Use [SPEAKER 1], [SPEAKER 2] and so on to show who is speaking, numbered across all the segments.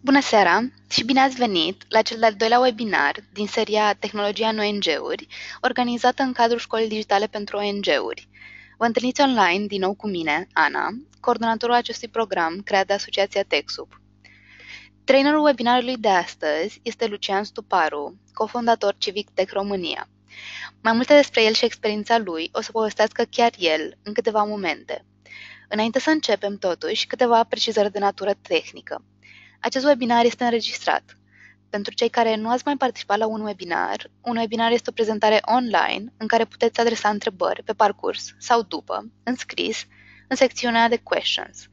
[SPEAKER 1] Bună seara și bine ați venit la cel de-al doilea webinar din seria Tehnologia în ONG-uri, organizată în cadrul Școlii Digitale pentru ONG-uri. Vă întâlniți online din nou cu mine, Ana, coordonatorul acestui program creat de Asociația TechSub. Trainerul webinarului de astăzi este Lucian Stuparu, cofondator Civic Tech România. Mai multe despre el și experiența lui o să povestească chiar el în câteva momente. Înainte să începem, totuși, câteva precizări de natură tehnică. Acest webinar este înregistrat. Pentru cei care nu ați mai participat la un webinar, un webinar este o prezentare online în care puteți adresa întrebări pe parcurs sau după, în scris, în secțiunea de questions.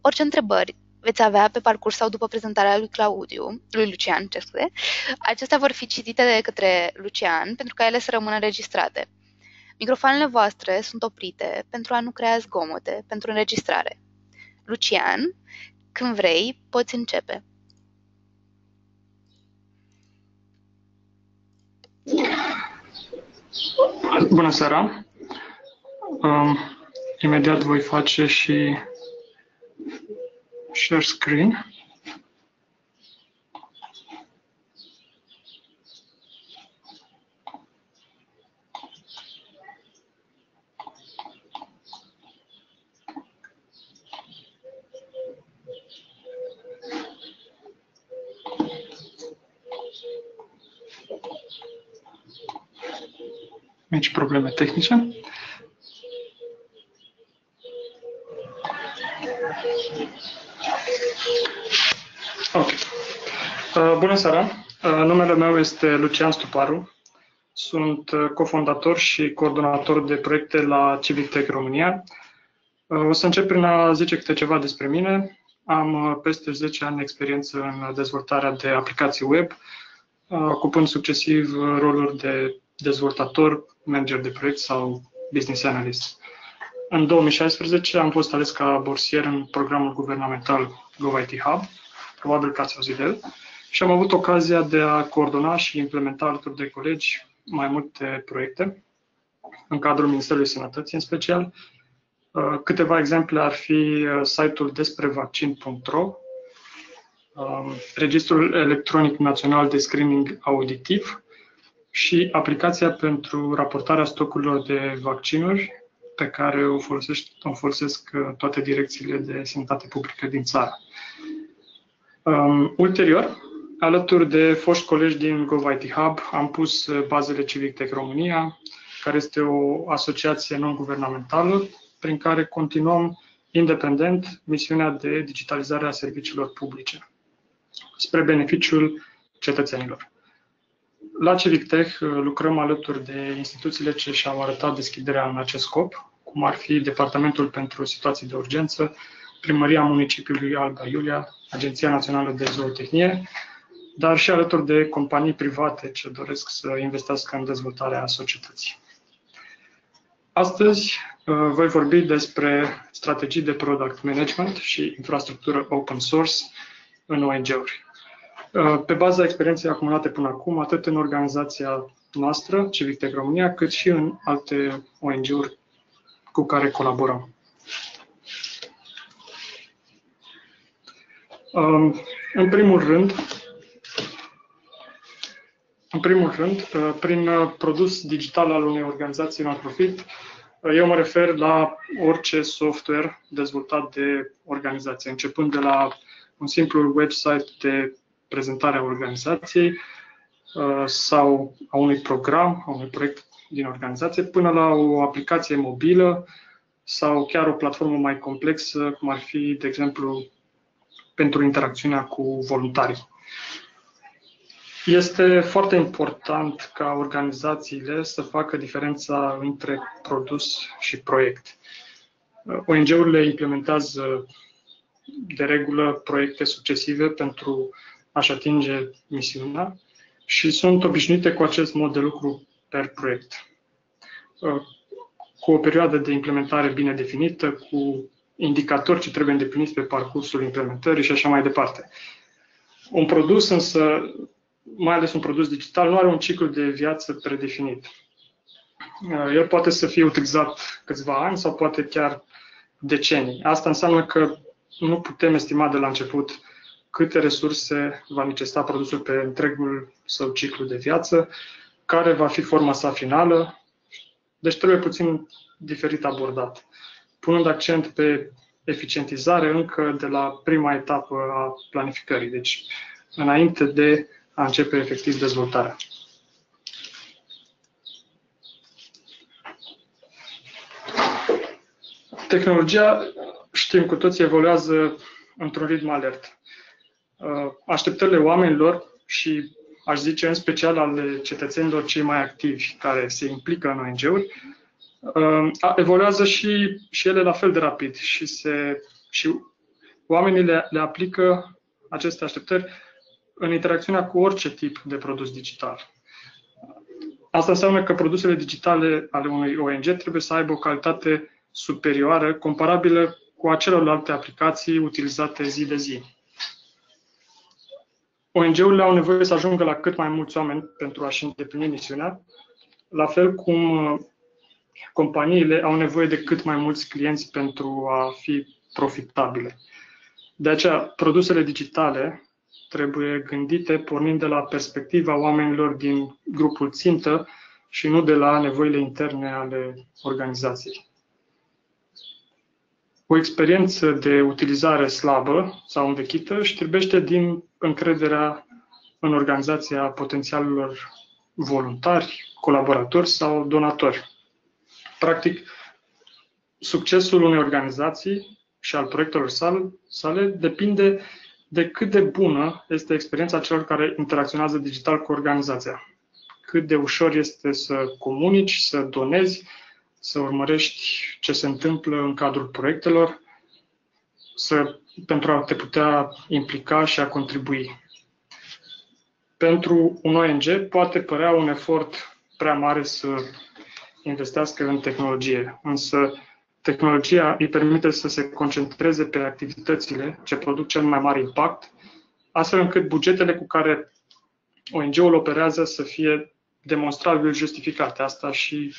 [SPEAKER 1] Orice întrebări veți avea pe parcurs sau după prezentarea lui Claudiu, lui Lucian, ce scuze, acestea vor fi citite de către Lucian pentru ca ele să rămână înregistrate. Microfoanele voastre sunt oprite pentru a nu crea zgomote pentru înregistrare. Lucian, când vrei, poți începe.
[SPEAKER 2] Bună seara! Um, imediat voi face și share screen. Mici probleme tehnice. Ok. Uh, bună seara! Uh, numele meu este Lucian Stuparu. Sunt uh, cofondator și coordonator de proiecte la Civic Tech România. O să încep prin a zice câte ceva despre mine. Am peste 10 ani experiență în dezvoltarea de aplicații web, ocupând succesiv roluri de dezvoltator, manager de proiect sau business analyst. În 2016 am fost ales ca borsier în programul guvernamental GovIT Hub, probabil că ați auzit de el, și am avut ocazia de a coordona și implementa alături de colegi mai multe proiecte, în cadrul Ministerului Sănătății în special. Uh, câteva exemple ar fi uh, site-ul desprevaccin.ro, um, Registrul Electronic Național de Screening Auditiv, și aplicația pentru raportarea stocurilor de vaccinuri pe care o, folosești, o folosesc uh, toate direcțiile de sănătate publică din țară. Um, ulterior, alături de foști colegi din GovIT Hub, am pus uh, bazele Civic Tech România, care este o asociație non-guvernamentală prin care continuăm independent misiunea de digitalizare a serviciilor publice spre beneficiul cetățenilor. La Tech uh, lucrăm alături de instituțiile ce și-au arătat deschiderea în acest scop, cum ar fi Departamentul pentru Situații de Urgență, Primăria Municipiului Alba Iulia, Agenția Națională de Zootehnie, dar și alături de companii private ce doresc să investească în dezvoltarea societății. Astăzi uh, voi vorbi despre strategii de product management și infrastructură open source în ONG-uri. Uh, pe baza experienței acumulate până acum, atât în organizația noastră, Civic Tech România, cât și în alte ONG-uri cu care colaborăm. Um, în primul rând, în primul rând, uh, prin produs digital al unei organizații non-profit, uh, eu mă refer la orice software dezvoltat de organizație, începând de la un simplu website de prezentarea organizației uh, sau a unui program, a unui proiect din organizație, până la o aplicație mobilă sau chiar o platformă mai complexă, cum ar fi, de exemplu, pentru interacțiunea cu voluntarii. Este foarte important ca organizațiile să facă diferența între produs și proiect. Uh, ONG-urile implementează de regulă proiecte succesive pentru aș atinge misiunea și sunt obișnuite cu acest mod de lucru per proiect. Uh, cu o perioadă de implementare bine definită, cu indicatori ce trebuie îndepliniți pe parcursul implementării și așa mai departe. Un produs însă, mai ales un produs digital, nu are un ciclu de viață predefinit. Uh, el poate să fie utilizat câțiva ani sau poate chiar decenii. Asta înseamnă că nu putem estima de la început câte resurse va necesita produsul pe întregul său ciclu de viață, care va fi forma sa finală. Deci trebuie puțin diferit abordat, punând accent pe eficientizare încă de la prima etapă a planificării, deci înainte de a începe efectiv dezvoltarea. Tehnologia, știm cu toții, evoluează într-un ritm alert. Uh, așteptările oamenilor și, aș zice, în special ale cetățenilor cei mai activi care se implică în ONG-uri, uh, evoluează și, și ele la fel de rapid și, se, și oamenii le, le aplică aceste așteptări în interacțiunea cu orice tip de produs digital. Asta înseamnă că produsele digitale ale unui ONG trebuie să aibă o calitate superioară, comparabilă cu acelelalte aplicații utilizate zi de zi. ONG-urile au nevoie să ajungă la cât mai mulți oameni pentru a-și îndeplini misiunea, la fel cum uh, companiile au nevoie de cât mai mulți clienți pentru a fi profitabile. De aceea, produsele digitale trebuie gândite pornind de la perspectiva oamenilor din grupul țintă și nu de la nevoile interne ale organizației. O experiență de utilizare slabă sau învechită știrbește din încrederea în organizația potențialilor voluntari, colaboratori sau donatori. Practic, succesul unei organizații și al proiectelor sale, sale depinde de cât de bună este experiența celor care interacționează digital cu organizația. Cât de ușor este să comunici, să donezi, să urmărești ce se întâmplă în cadrul proiectelor, să, pentru a te putea implica și a contribui. Pentru un ONG poate părea un efort prea mare să investească în tehnologie, însă tehnologia îi permite să se concentreze pe activitățile ce produc cel mai mare impact, astfel încât bugetele cu care ONG-ul operează să fie demonstrabil justificate. Asta și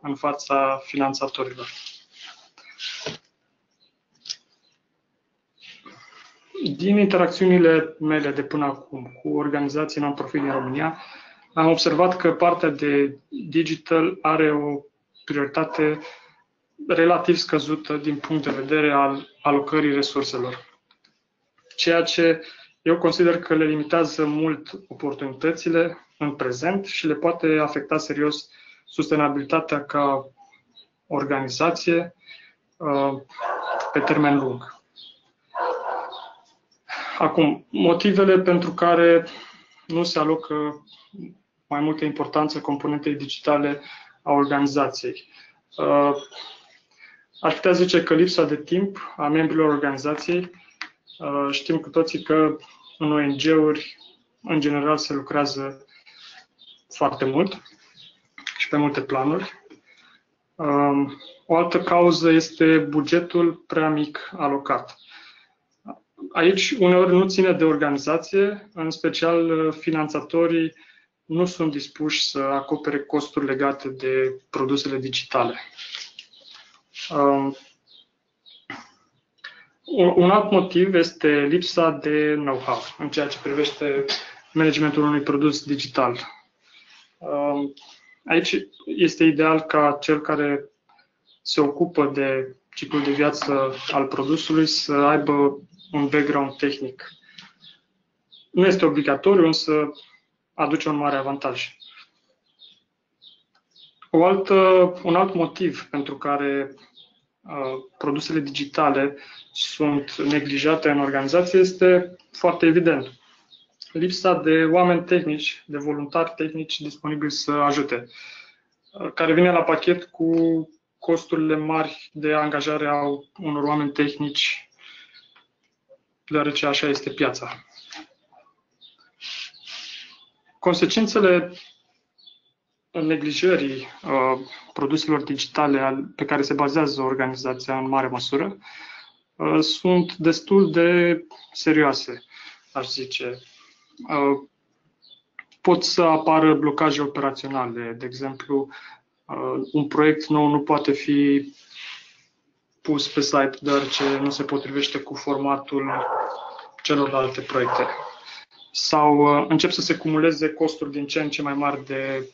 [SPEAKER 2] în fața finanțatorilor. Din interacțiunile mele de până acum cu organizații non-profit din România, am observat că partea de digital are o prioritate relativ scăzută din punct de vedere al alocării resurselor. Ceea ce eu consider că le limitează mult oportunitățile în prezent și le poate afecta serios sustenabilitatea ca organizație uh, pe termen lung. Acum, motivele pentru care nu se alocă mai multă importanță componentei digitale a organizației. Uh, aș putea zice că lipsa de timp a membrilor organizației. Uh, știm cu toții că în ONG-uri, în general, se lucrează foarte mult și pe multe planuri. Um, o altă cauză este bugetul prea mic alocat. Aici uneori nu ține de organizație, în special uh, finanțatorii nu sunt dispuși să acopere costuri legate de produsele digitale. Um, un alt motiv este lipsa de know-how în ceea ce privește managementul unui produs digital. Um, Aici este ideal ca cel care se ocupă de ciclul de viață al produsului să aibă un background tehnic. Nu este obligatoriu, însă aduce un mare avantaj. O altă, un alt motiv pentru care uh, produsele digitale sunt neglijate în organizație este foarte evident lipsa de oameni tehnici, de voluntari tehnici disponibili să ajute, care vine la pachet cu costurile mari de angajare a unor oameni tehnici, deoarece așa este piața. Consecințele neglijării uh, produselor digitale pe care se bazează organizația în mare măsură uh, sunt destul de serioase, aș zice. Uh, pot să apară blocaje operaționale. De exemplu, uh, un proiect nou nu poate fi pus pe site deoarece nu se potrivește cu formatul celorlalte proiecte. Sau uh, încep să se cumuleze costuri din ce în ce mai mari de,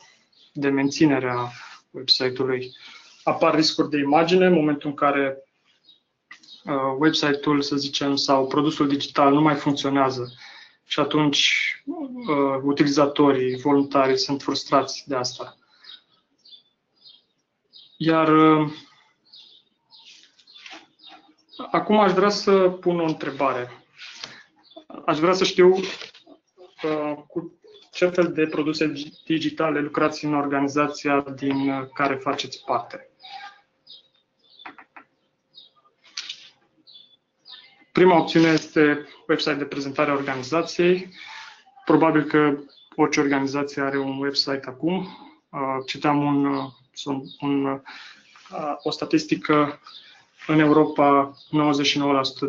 [SPEAKER 2] de menținere a website-ului. Apar riscuri de imagine în momentul în care uh, website-ul, să zicem, sau produsul digital nu mai funcționează și atunci uh, utilizatorii, voluntarii sunt frustrați de asta. Iar uh, acum aș vrea să pun o întrebare. Aș vrea să știu uh, cu ce fel de produse digitale lucrați în organizația din care faceți parte. Prima opțiune este website de prezentare a organizației. Probabil că orice organizație are un website acum. Uh, citeam un, uh, un, uh, o statistică în Europa,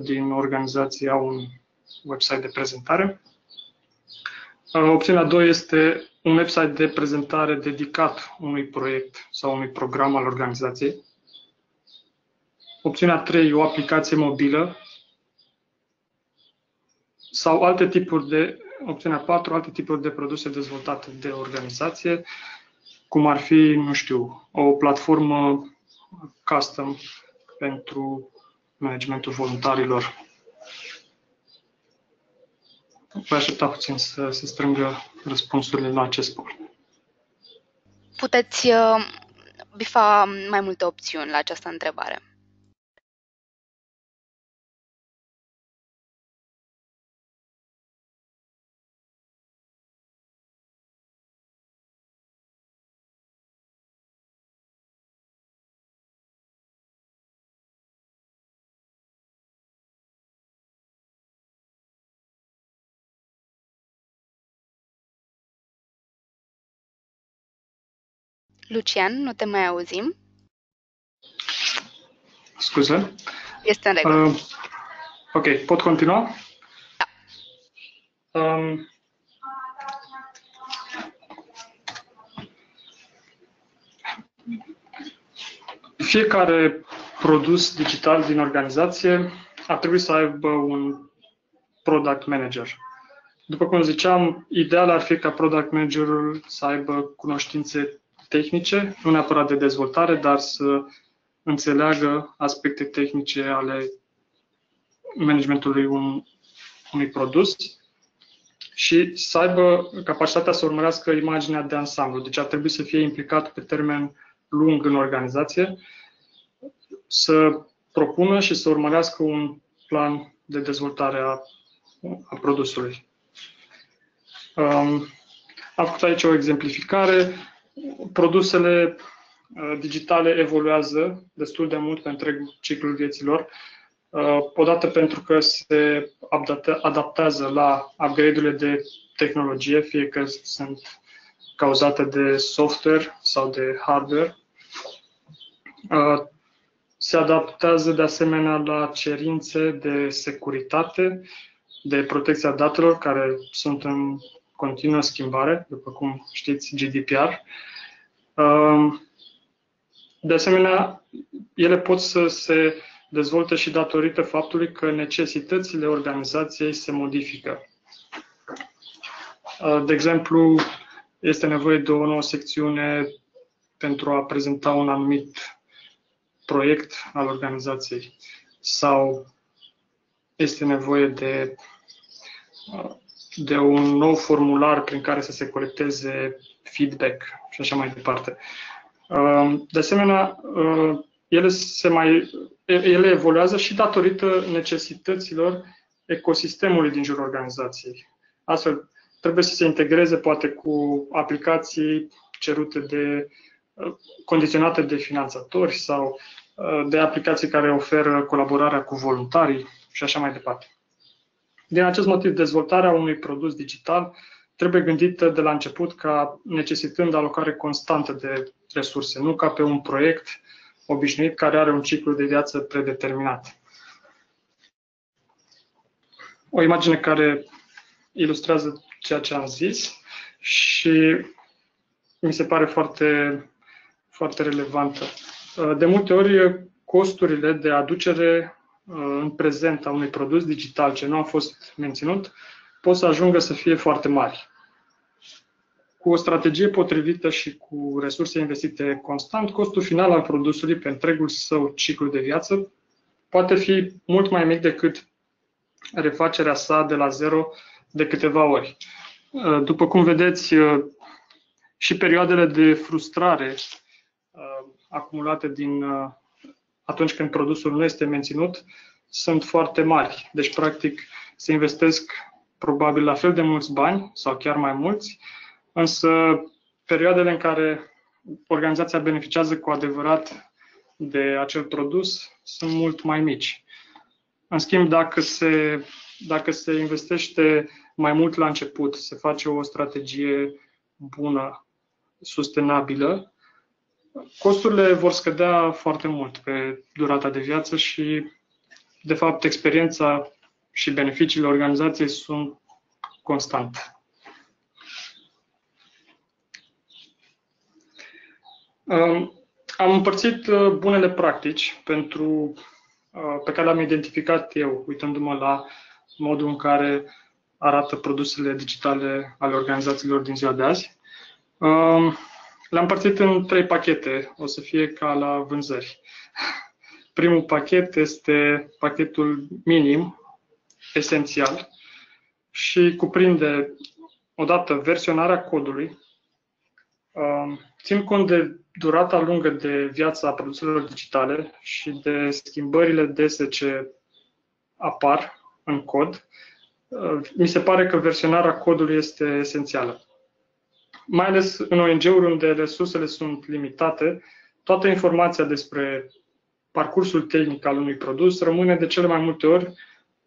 [SPEAKER 2] 99% din organizații au un website de prezentare. Opțiunea 2 este un website de prezentare dedicat unui proiect sau unui program al organizației. Opțiunea 3, o aplicație mobilă sau alte tipuri de, opțiunea 4, alte tipuri de produse dezvoltate de organizație, cum ar fi, nu știu, o platformă custom pentru managementul voluntarilor. Voi aștepta puțin să se strângă răspunsurile la acest punct.
[SPEAKER 1] Puteți uh, bifa mai multe opțiuni la această întrebare. Lucian, nu te mai auzim.
[SPEAKER 2] Scuze.
[SPEAKER 1] Este în regulă. Uh,
[SPEAKER 2] ok, pot continua? Da. Um, fiecare produs digital din organizație ar trebui să aibă un product manager. După cum ziceam, ideal ar fi ca product managerul să aibă cunoștințe tehnice, nu neapărat de dezvoltare, dar să înțeleagă aspecte tehnice ale managementului un, unui produs și să aibă capacitatea să urmărească imaginea de ansamblu. Deci ar trebui să fie implicat pe termen lung în organizație, să propună și să urmărească un plan de dezvoltare a, a produsului. Um, am făcut aici o exemplificare produsele uh, digitale evoluează destul de mult pe întreg ciclul vieților, uh, odată pentru că se adaptează la upgrade-urile de tehnologie, fie că sunt cauzate de software sau de hardware. Uh, se adaptează de asemenea la cerințe de securitate, de protecția datelor, care sunt în continuă schimbare, după cum știți, GDPR. Um, de asemenea, ele pot să se dezvolte și datorită faptului că necesitățile organizației se modifică. Uh, de exemplu, este nevoie de o nouă secțiune pentru a prezenta un anumit proiect al organizației sau este nevoie de uh, de un nou formular prin care să se colecteze feedback și așa mai departe. Um, de asemenea, uh, ele, se mai, ele evoluează și datorită necesităților ecosistemului din jurul organizației. Astfel, trebuie să se integreze poate cu aplicații cerute de uh, condiționate de finanțatori sau uh, de aplicații care oferă colaborarea cu voluntarii și așa mai departe. Din acest motiv, dezvoltarea unui produs digital trebuie gândită de la început ca necesitând alocare constantă de resurse, nu ca pe un proiect obișnuit care are un ciclu de viață predeterminat. O imagine care ilustrează ceea ce am zis și mi se pare foarte, foarte relevantă. De multe ori, costurile de aducere în prezent a unui produs digital ce nu a fost menținut pot să ajungă să fie foarte mari. Cu o strategie potrivită și cu resurse investite constant, costul final al produsului pe întregul său ciclu de viață poate fi mult mai mic decât refacerea sa de la zero de câteva ori. După cum vedeți, și perioadele de frustrare acumulate din atunci când produsul nu este menținut sunt foarte mari. Deci, practic, se investesc probabil la fel de mulți bani sau chiar mai mulți, însă perioadele în care organizația beneficiază cu adevărat de acel produs sunt mult mai mici. În schimb, dacă se, dacă se investește mai mult la început, se face o strategie bună, sustenabilă, costurile vor scădea foarte mult pe durata de viață și, de fapt, experiența și beneficiile organizației sunt constante. Am împărțit uh, bunele practici pentru, uh, pe care le-am identificat eu, uitându-mă la modul în care arată produsele digitale ale organizațiilor din ziua de azi. Le-am împărțit în trei pachete, o să fie ca la vânzări. Primul pachet este pachetul minim, esențial, și cuprinde odată versionarea codului, țin cont de durata lungă de viață a produselor digitale și de schimbările dese ce apar în cod, mi se pare că versionarea codului este esențială mai ales în ONG-uri unde resursele sunt limitate, toată informația despre parcursul tehnic al unui produs rămâne de cele mai multe ori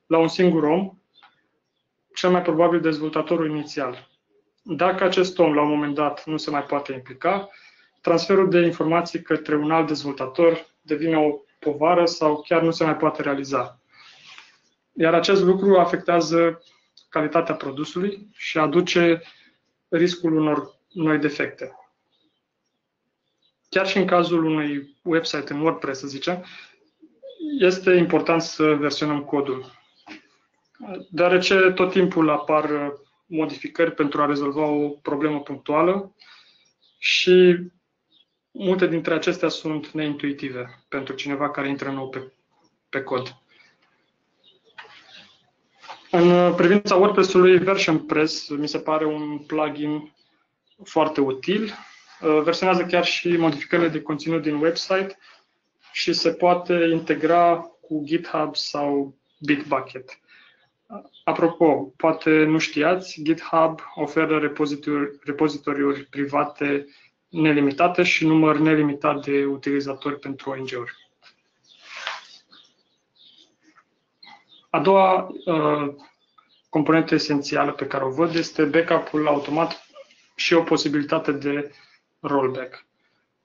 [SPEAKER 2] la un singur om, cel mai probabil dezvoltatorul inițial. Dacă acest om la un moment dat nu se mai poate implica, transferul de informații către un alt dezvoltator devine o povară sau chiar nu se mai poate realiza. Iar acest lucru afectează calitatea produsului și aduce riscul unor noi defecte. Chiar și în cazul unui website în WordPress, să zicem, este important să versionăm codul. Deoarece tot timpul apar modificări pentru a rezolva o problemă punctuală și multe dintre acestea sunt neintuitive pentru cineva care intră nou pe, pe cod. În privința WordPress-ului, Version Press mi se pare un plugin foarte util. Uh, versionează chiar și modificările de conținut din website și se poate integra cu GitHub sau Bitbucket. Apropo, poate nu știați, GitHub oferă repozitori, repozitoriuri private nelimitate și număr nelimitat de utilizatori pentru ONG-uri. A doua uh, componentă esențială pe care o văd este backup-ul automat și o posibilitate de rollback.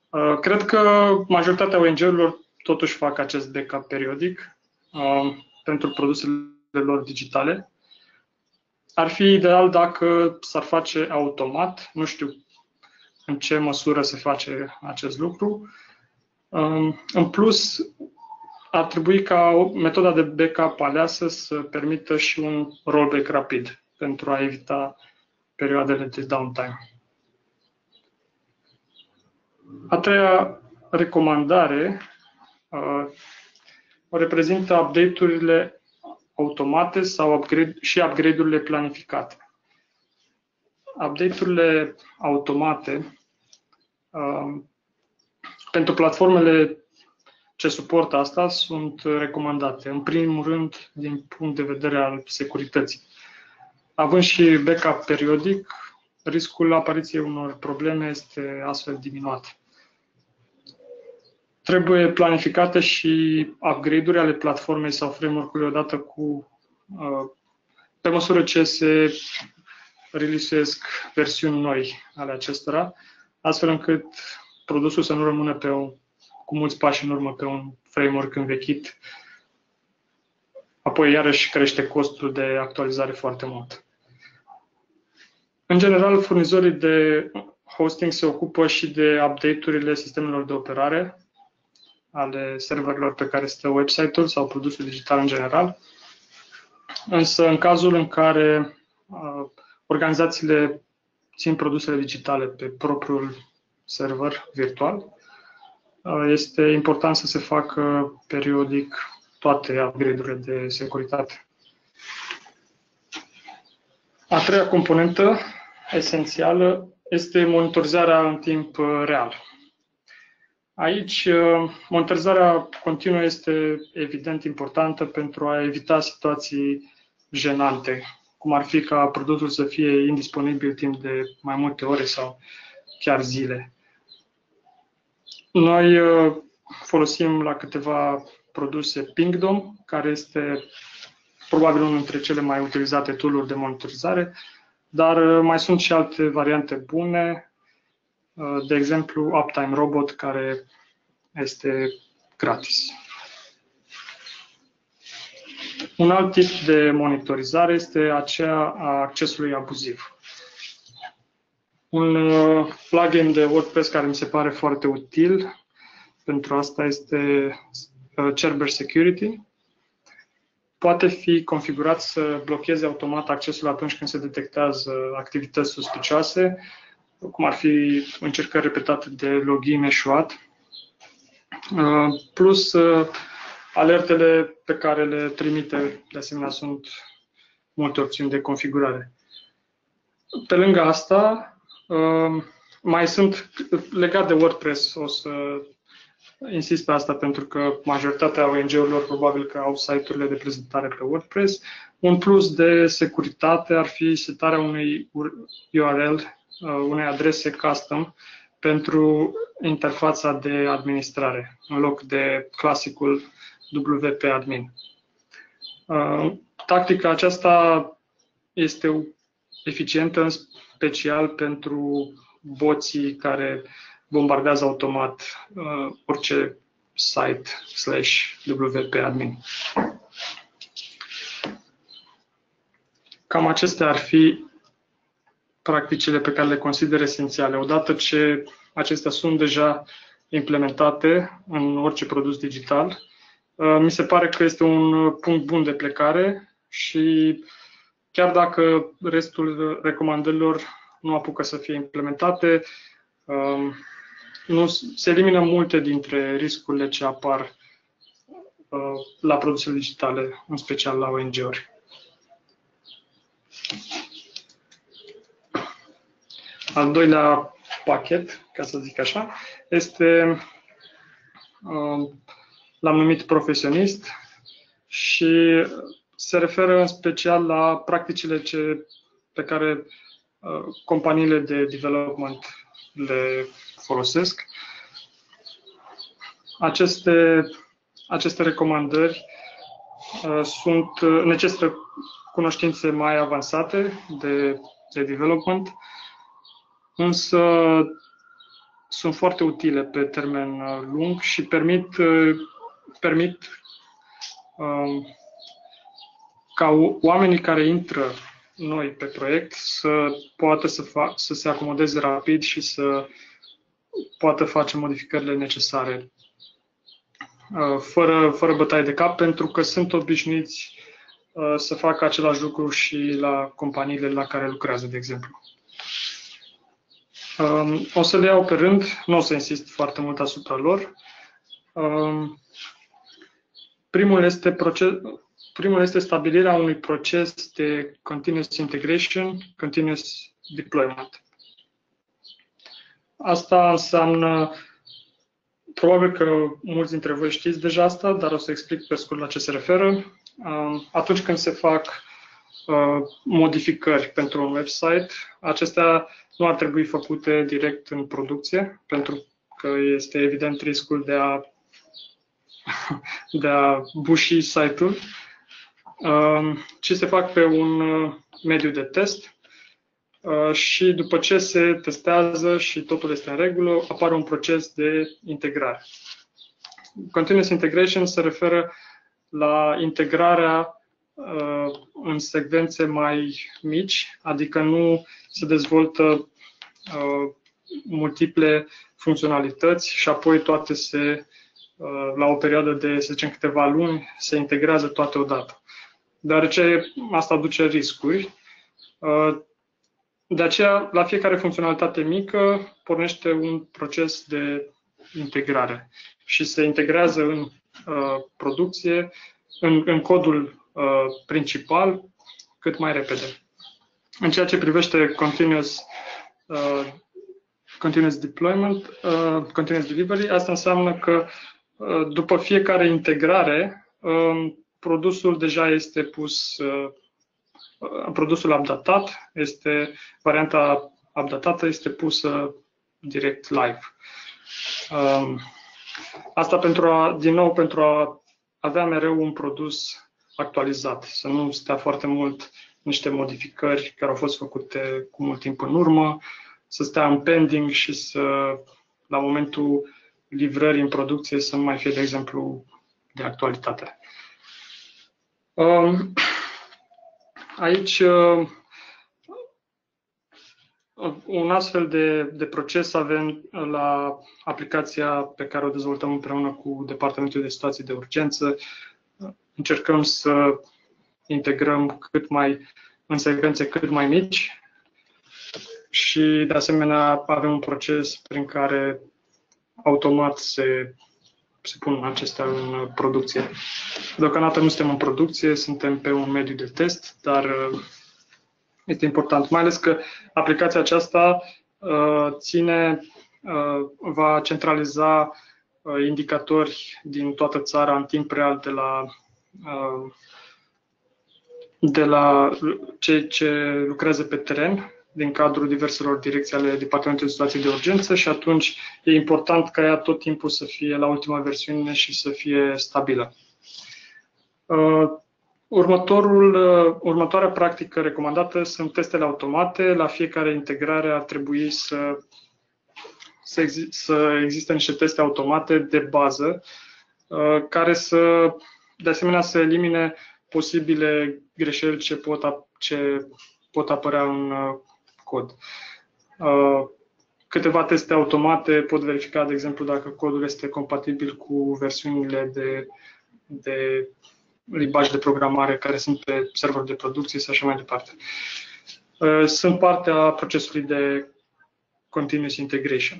[SPEAKER 2] Uh, cred că majoritatea ONG-urilor totuși fac acest backup periodic uh, pentru produsele lor digitale. Ar fi ideal dacă s-ar face automat, nu știu în ce măsură se face acest lucru. Uh, în plus, ar trebui ca metoda de backup aleasă să permită și un rollback rapid pentru a evita perioadele de downtime. A treia recomandare uh, o reprezintă update-urile automate sau upgrade, și upgrade-urile planificate. Update-urile automate uh, pentru platformele ce suportă asta sunt recomandate. În primul rând, din punct de vedere al securității. Având și backup periodic, riscul apariției unor probleme este astfel diminuat. Trebuie planificate și upgrade-uri ale platformei sau framework-ului odată cu, uh, pe măsură ce se releasesc versiuni noi ale acestora, astfel încât produsul să nu rămână pe o, cu mulți pași în urmă pe un framework învechit, apoi iarăși crește costul de actualizare foarte mult. În general, furnizorii de hosting se ocupă și de update-urile sistemelor de operare. ale serverelor pe care stă website-ul sau produsul digital în general. Însă, în cazul în care uh, organizațiile țin produsele digitale pe propriul server virtual, uh, este important să se facă periodic toate upgrade-urile de securitate. A treia componentă esențială este monitorizarea în timp uh, real. Aici, uh, monitorizarea continuă este evident importantă pentru a evita situații jenante, cum ar fi ca produsul să fie indisponibil timp de mai multe ore sau chiar zile. Noi uh, folosim la câteva produse Pingdom, care este probabil unul dintre cele mai utilizate tool de monitorizare, dar uh, mai sunt și alte variante bune, uh, de exemplu Uptime Robot, care este gratis. Un alt tip de monitorizare este aceea a accesului abuziv. Un uh, plugin de WordPress care mi se pare foarte util pentru asta este Cerber Security, poate fi configurat să blocheze automat accesul atunci când se detectează activități suspicioase, cum ar fi încercări repetate de login eșuat, uh, plus uh, alertele pe care le trimite, de asemenea, sunt multe opțiuni de configurare. Pe lângă asta, uh, mai sunt legat de WordPress, o să Insist pe asta pentru că majoritatea ONG-urilor probabil că au site-urile de prezentare pe WordPress. Un plus de securitate ar fi setarea unui URL, uh, unei adrese custom pentru interfața de administrare, în loc de clasicul WP admin. Uh, tactica aceasta este eficientă în special pentru boții care bombardează automat uh, orice site slash WP admin. Cam acestea ar fi practicile pe care le consider esențiale. Odată ce acestea sunt deja implementate în orice produs digital, uh, mi se pare că este un punct bun de plecare și chiar dacă restul recomandărilor nu apucă să fie implementate, um, nu, se elimină multe dintre riscurile ce apar uh, la produsele digitale, în special la ONG-uri. Al doilea pachet, ca să zic așa, este, uh, l-am numit profesionist și se referă în special la practicile ce, pe care uh, companiile de development le folosesc. Aceste, aceste recomandări uh, sunt, uh, necesită cunoștințe mai avansate de, de development, însă sunt foarte utile pe termen uh, lung și permit, uh, permit uh, ca oamenii care intră noi pe proiect să poată să, fa- să se acomodeze rapid și să poată face modificările necesare uh, fără, fără bătaie de cap, pentru că sunt obișnuiți uh, să facă același lucru și la companiile la care lucrează, de exemplu. Um, o să le iau pe rând, nu o să insist foarte mult asupra lor. Um, primul este, proces, primul este stabilirea unui proces de continuous integration, continuous deployment. Asta înseamnă, probabil că mulți dintre voi știți deja asta, dar o să explic pe scurt la ce se referă. Um, atunci când se fac uh, modificări pentru un website, acestea nu ar trebui făcute direct în producție, pentru că este evident riscul de a, de a buși site-ul, um, ci se fac pe un uh, mediu de test Uh, și după ce se testează și totul este în regulă, apare un proces de integrare. Continuous integration se referă la integrarea uh, în secvențe mai mici, adică nu se dezvoltă uh, multiple funcționalități și apoi toate se uh, la o perioadă de, să zicem, câteva luni, se integrează toate odată. Deoarece asta aduce riscuri. Uh, de aceea, la fiecare funcționalitate mică, pornește un proces de integrare și se integrează în uh, producție, în, în codul uh, principal, cât mai repede. În ceea ce privește continuous, uh, continuous deployment, uh, continuous delivery, asta înseamnă că uh, după fiecare integrare, uh, produsul deja este pus, uh, produsul updatat, este varianta updatată este pusă direct live. Um, asta pentru a, din nou, pentru a avea mereu un produs actualizat, să nu stea foarte mult niște modificări care au fost făcute cu mult timp în urmă, să stea în pending și să, la momentul livrării în producție, să nu mai fie, de exemplu, de actualitate. Um, aici, uh, un astfel de, de proces avem la aplicația pe care o dezvoltăm împreună cu Departamentul de Situații de Urgență. Încercăm să integrăm cât mai în secvențe cât mai mici și de asemenea avem un proces prin care automat se, se pun acestea în producție. Deocamdată nu suntem în producție, suntem pe un mediu de test, dar uh, este important, mai ales că aplicația aceasta uh, ține, uh, va centraliza indicatori din toată țara în timp real de la de la cei ce lucrează pe teren, din cadrul diverselor direcții ale Departamentului de Situații de Urgență și atunci e important ca ea tot timpul să fie la ultima versiune și să fie stabilă. Uh, următorul, uh, următoarea practică recomandată sunt testele automate. La fiecare integrare ar trebui să, să, exi, să existe niște teste automate de bază uh, care să, de asemenea, să elimine posibile greșeli ce pot, ce pot apărea în uh, cod. Uh, câteva teste automate pot verifica, de exemplu, dacă codul este compatibil cu versiunile de, de limbaj de programare care sunt pe server de producție și așa mai departe. Uh, sunt parte a procesului de continuous integration.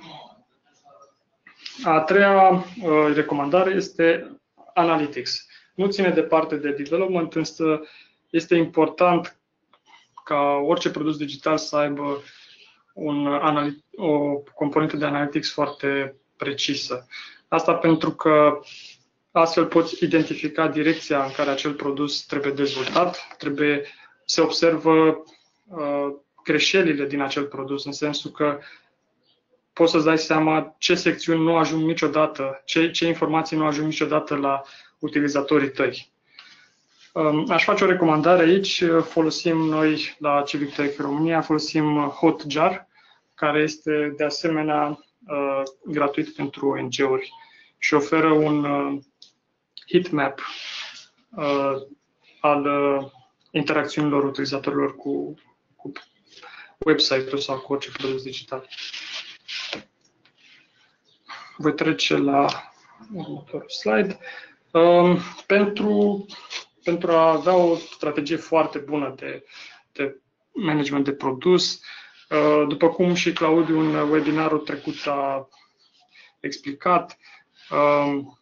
[SPEAKER 2] A treia recomandare este Analytics nu ține departe de development, însă este important ca orice produs digital să aibă un o componentă de analytics foarte precisă. Asta pentru că astfel poți identifica direcția în care acel produs trebuie dezvoltat, trebuie se observă uh, greșelile din acel produs, în sensul că poți să-ți dai seama ce secțiuni nu ajung niciodată, ce, ce informații nu ajung niciodată la utilizatorii tăi. Um, aș face o recomandare aici. Folosim noi la Civic Tech România, folosim Hotjar, care este de asemenea uh, gratuit pentru ONG-uri și oferă un uh, heatmap uh, al interacțiunilor utilizatorilor cu, cu website-ul sau cu orice produs digital. Voi trece la următorul slide. Um, pentru, pentru a avea o strategie foarte bună de, de management de produs, uh, după cum și Claudiu în webinarul trecut a explicat, um,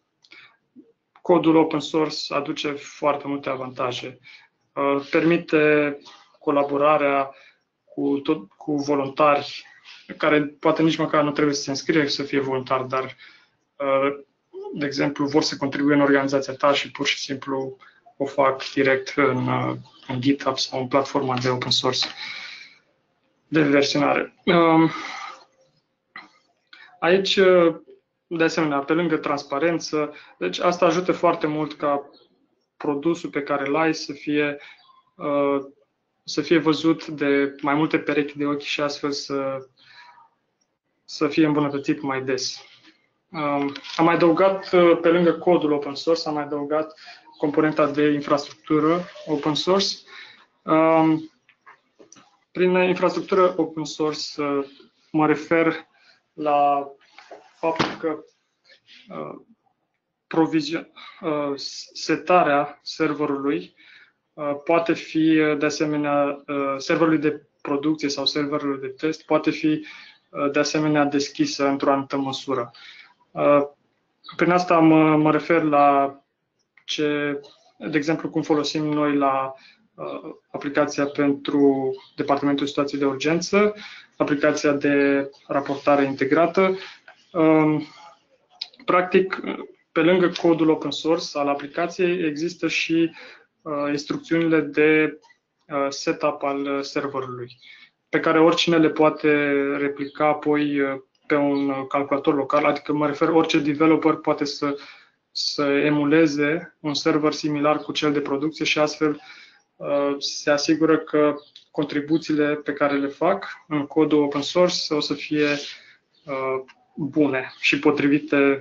[SPEAKER 2] codul open source aduce foarte multe avantaje. Uh, permite colaborarea cu, tot, cu voluntari care poate nici măcar nu trebuie să se înscrie să fie voluntar, dar uh, de exemplu, vor să contribuie în organizația ta și pur și simplu o fac direct în, în GitHub sau în platforma de open source de versionare. Um, aici, de asemenea, pe lângă transparență, deci asta ajută foarte mult ca produsul pe care îl ai să fie, uh, să fie văzut de mai multe perechi de ochi și astfel să, să fie îmbunătățit mai des. Um, am mai adăugat, uh, pe lângă codul open source, am mai adăugat componenta de infrastructură open source. Um, prin infrastructură open source uh, mă refer la faptul că uh, provizio- uh, setarea serverului uh, poate fi de asemenea serverului de producție sau serverului de test poate fi de asemenea deschisă într-o anumită măsură. Prin asta mă, mă refer la ce, de exemplu, cum folosim noi la uh, aplicația pentru Departamentul Situației de Urgență, aplicația de raportare integrată. Uh, practic, pe lângă codul open source al aplicației, există și uh, instrucțiunile de uh, setup al serverului, pe care oricine le poate replica apoi uh, pe un calculator local, adică mă refer orice developer poate să, să emuleze un server similar cu cel de producție și astfel uh, se asigură că contribuțiile pe care le fac în codul open source o să fie uh, bune și potrivite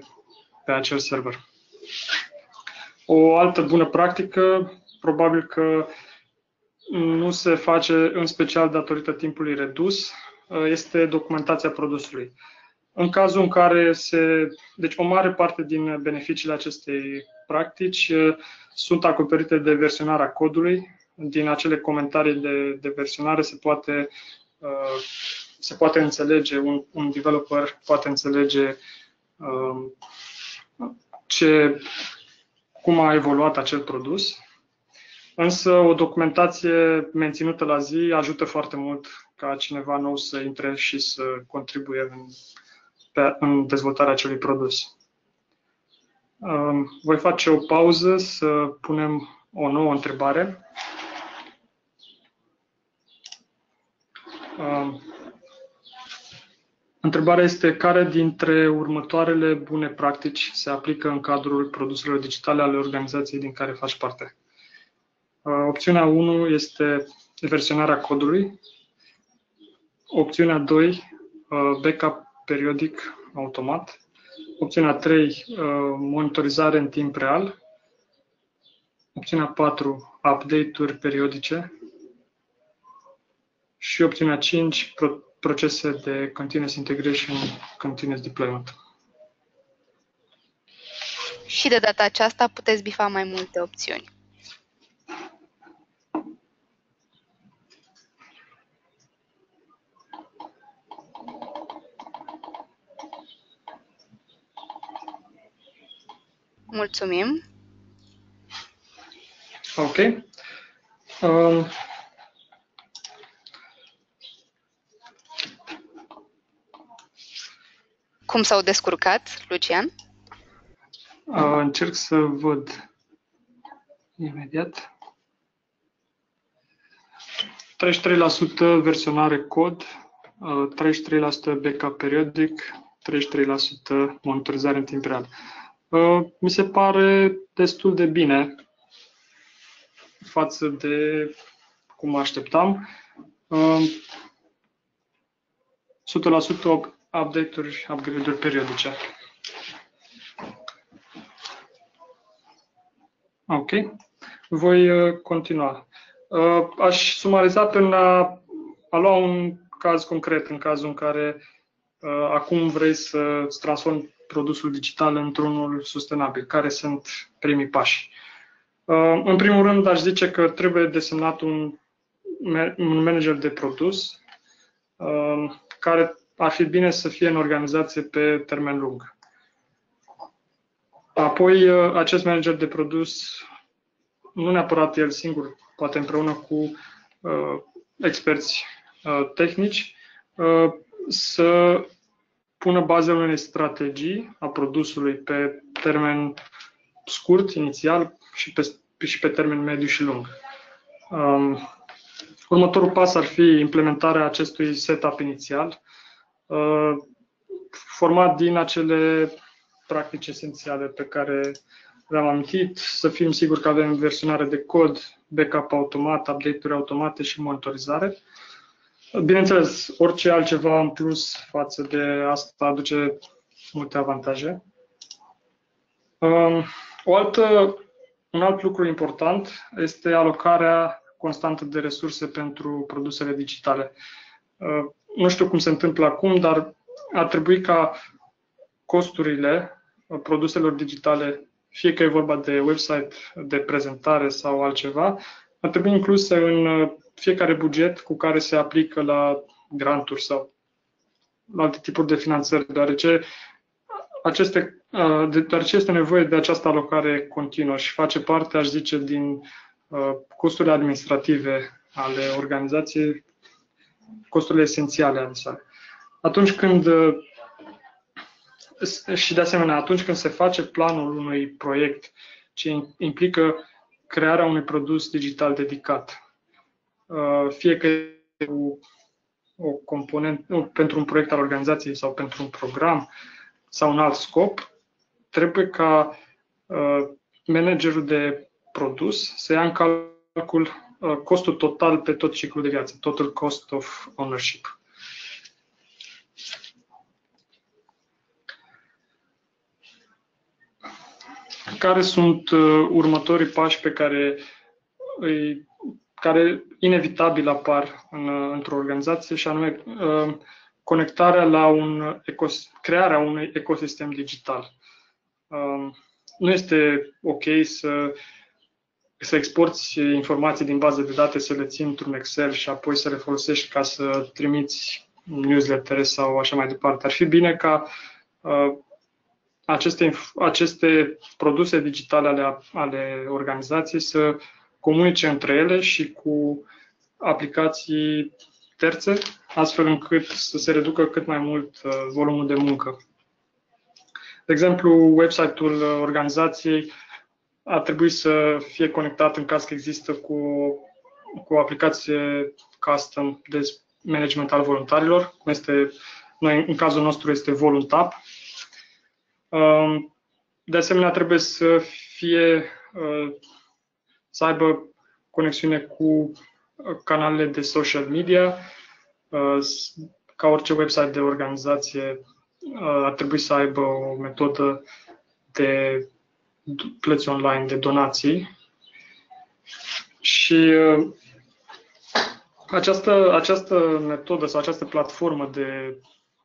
[SPEAKER 2] pe acel server. O altă bună practică, probabil că nu se face în special datorită timpului redus, uh, este documentația produsului. În cazul în care se. Deci, o mare parte din beneficiile acestei practici uh, sunt acoperite de versionarea codului. Din acele comentarii de, de versionare se poate, uh, se poate înțelege, un, un developer poate înțelege uh, ce, cum a evoluat acel produs. Însă o documentație menținută la zi ajută foarte mult ca cineva nou să intre și să contribuie în pe, în dezvoltarea acelui produs. Um, voi face o pauză să punem o nouă întrebare. Um, întrebarea este care dintre următoarele bune practici se aplică în cadrul produselor digitale ale organizației din care faci parte. Uh, opțiunea 1 este versionarea codului. Opțiunea 2, uh, backup periodic automat. Opțiunea 3, uh, monitorizare în timp real. Opțiunea 4, update-uri periodice. Și opțiunea 5, procese de continuous integration, continuous deployment.
[SPEAKER 1] Și de data aceasta puteți bifa mai multe opțiuni. Mulțumim.
[SPEAKER 2] Ok. Um,
[SPEAKER 1] Cum s-au descurcat, Lucian?
[SPEAKER 2] Uh, încerc să văd imediat. 33% versionare cod, 33% uh, backup periodic, 33% monitorizare în timp real. Uh, mi se pare destul de bine față de cum așteptam. 100% uh, update-uri, upgrade-uri periodice. Ok. Voi uh, continua. Aș sumariza prin a, a lua un caz concret, în cazul în care acum vrei să transformi produsul digital într-unul sustenabil? Care sunt primii pași? Uh, în primul rând, aș zice că trebuie desemnat un, un manager de produs uh, care ar fi bine să fie în organizație pe termen lung. Apoi, uh, acest manager de produs, nu neapărat el singur, poate împreună cu uh, experți uh, tehnici, uh, să pună bazele unei strategii a produsului pe termen scurt, inițial, și pe, și pe termen mediu și lung. Um, următorul pas ar fi implementarea acestui setup inițial, uh, format din acele practici esențiale pe care le-am amintit, să fim siguri că avem versionare de cod, backup automat, update-uri automate și monitorizare. Bineînțeles, orice altceva în plus față de asta aduce multe avantaje. Um, o altă, un alt lucru important este alocarea constantă de resurse pentru produsele digitale. Uh, nu știu cum se întâmplă acum, dar ar trebui ca costurile produselor digitale fie că e vorba de website, de prezentare sau altceva, ar trebui incluse în uh, fiecare buget cu care se aplică la granturi sau la alte tipuri de finanțări, deoarece aceste, uh, deoarece este nevoie de această alocare continuă și face parte, aș zice, din uh, costurile administrative ale organizației, costurile esențiale ale sale. Atunci când și de asemenea, atunci când se face planul unui proiect ce implică crearea unui produs digital dedicat, uh, fie că e o componentă pentru un proiect al organizației sau pentru un program sau un alt scop, trebuie ca uh, managerul de produs să ia în calcul uh, costul total pe tot ciclul de viață, total cost of ownership. care sunt uh, următorii pași pe care, îi, care inevitabil apar în, uh, într-o organizație și anume uh, conectarea la un ecos, crearea unui ecosistem digital. Nu este ok să, să exporți informații din baze de date, să le ții într-un Excel și apoi să le folosești ca să trimiți newsletter sau așa mai departe. Ar fi bine ca aceste, aceste produse digitale ale, ale organizației să comunice între ele și cu aplicații terțe, astfel încât să se reducă cât mai mult uh, volumul de muncă. De exemplu, website-ul organizației ar trebui să fie conectat în caz că există cu, cu o aplicație custom de management al voluntarilor, cum este, noi, în cazul nostru este VolunTap, Um, de asemenea, trebuie să fie, uh, să aibă conexiune cu uh, canalele de social media. Uh, ca orice website de organizație, ar trebui să aibă o metodă de plăți online, de donații. Și această, această metodă sau această platformă de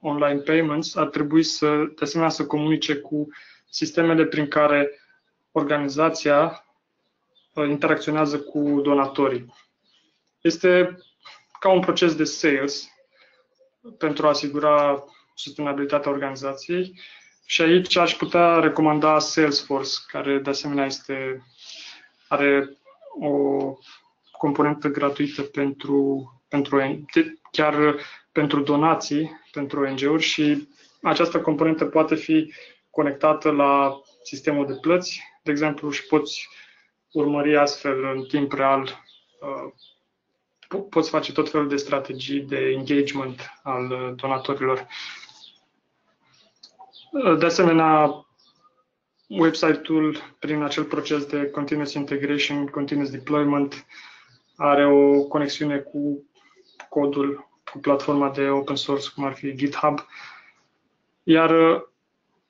[SPEAKER 2] online payments ar trebui să, de asemenea, să comunice cu sistemele prin care organizația uh, interacționează cu donatorii. Este ca un proces de sales pentru a asigura sustenabilitatea organizației și aici aș putea recomanda Salesforce, care de asemenea este, are o componentă gratuită pentru, pentru chiar pentru donații pentru ONG-uri și această componentă poate fi conectată la sistemul de plăți, de exemplu, și poți urmări astfel în timp real, uh, poți face tot felul de strategii de engagement al uh, donatorilor. Uh, de asemenea, website-ul, prin acel proces de continuous integration, continuous deployment, are o conexiune cu codul cu platforma de open source, cum ar fi GitHub. Iar uh,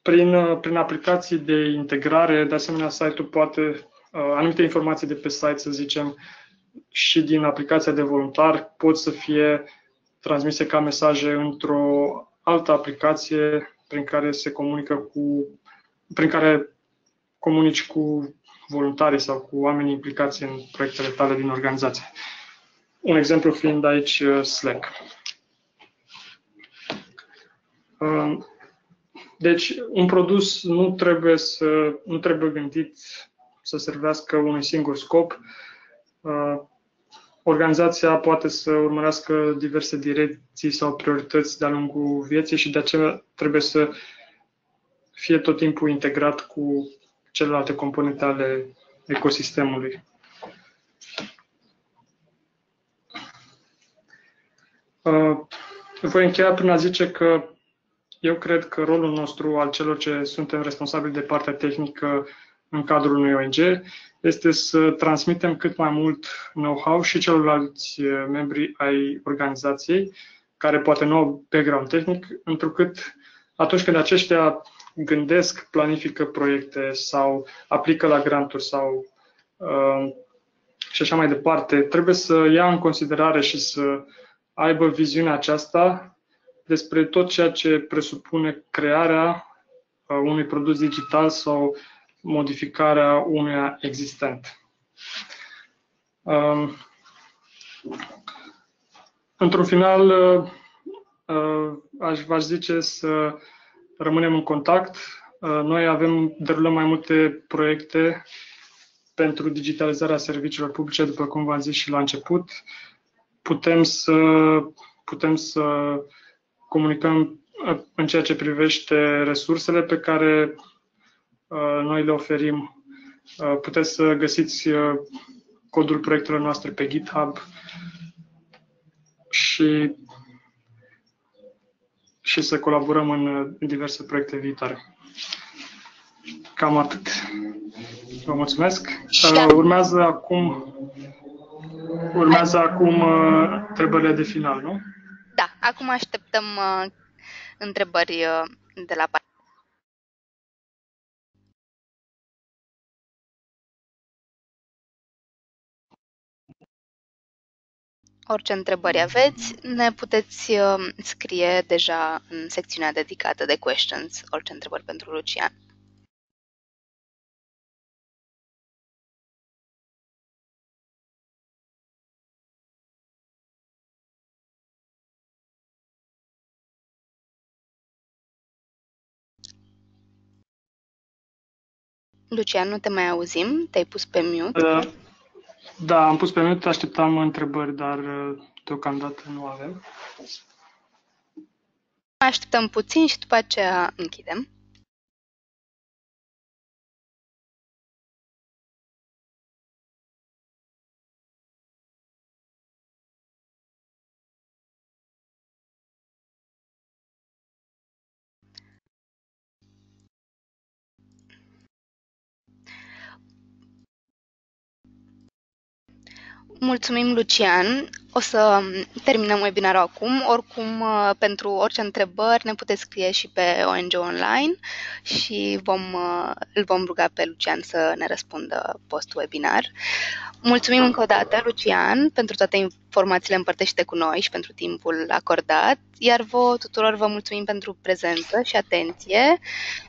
[SPEAKER 2] prin, uh, prin aplicații de integrare, de asemenea, site-ul poate, uh, anumite informații de pe site, să zicem, și din aplicația de voluntar pot să fie transmise ca mesaje într-o altă aplicație prin care se comunică cu, prin care comunici cu voluntarii sau cu oamenii implicați în proiectele tale din organizație. Un exemplu fiind aici uh, Slack. Um, deci, un produs nu trebuie, să, nu trebuie gândit să servească unui singur scop. Uh, organizația poate să urmărească diverse direcții sau priorități de-a lungul vieții și de aceea trebuie să fie tot timpul integrat cu celelalte componente ale ecosistemului. Uh, voi încheia prin a zice că eu cred că rolul nostru al celor ce suntem responsabili de partea tehnică în cadrul unui ONG este să transmitem cât mai mult know-how și celorlalți uh, membri ai organizației care poate nu au background tehnic, întrucât atunci când aceștia gândesc, planifică proiecte sau aplică la granturi sau uh, și așa mai departe, trebuie să ia în considerare și să aibă viziunea aceasta despre tot ceea ce presupune crearea uh, unui produs digital sau modificarea unuia existent. Um, într-un final, uh, aș v-aș zice să rămânem în contact. Uh, noi avem, derulăm mai multe proiecte pentru digitalizarea serviciilor publice, după cum v-am zis și la început. Putem să, putem să comunicăm uh, în ceea ce privește resursele pe care uh, noi le oferim. Uh, puteți să găsiți codul proiectelor noastre pe GitHub și, și să colaborăm în diverse proiecte viitoare. Cam atât. Vă mulțumesc. Urmează acum urmează acum întrebările de final, nu?
[SPEAKER 1] Da, acum așteptăm uh, întrebări uh, de la Orice întrebări aveți, ne puteți uh, scrie deja în secțiunea dedicată de questions, orice întrebări pentru Lucian. Lucian, nu te mai auzim? Te-ai pus pe mute?
[SPEAKER 2] Uh, da, am pus pe mute, așteptam întrebări, dar uh, deocamdată nu avem.
[SPEAKER 1] Mai așteptăm puțin și după aceea închidem. Mulțumim, Lucian. O să terminăm webinarul acum. Oricum, uh, pentru orice întrebări ne puteți scrie și pe ONG Online și vom, uh, îl vom ruga pe Lucian să ne răspundă post-webinar. Mulțumim încă o dată, Lucian, pentru toate informațiile împărtășite cu noi și pentru timpul acordat, iar vouă tuturor vă mulțumim pentru prezență și atenție.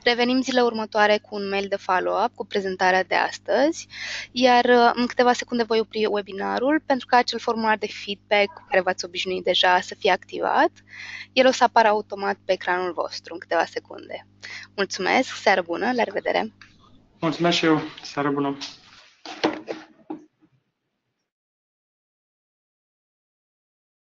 [SPEAKER 1] Revenim zile următoare cu un mail de follow-up cu prezentarea de astăzi, iar uh, în câteva secunde voi opri webinarul pentru că acel formular de feedback cu care v-ați obișnuit deja să fie activat. El o să apară automat pe ecranul vostru în câteva secunde. Mulțumesc, seară bună, la revedere!
[SPEAKER 2] Mulțumesc și eu, seară bună!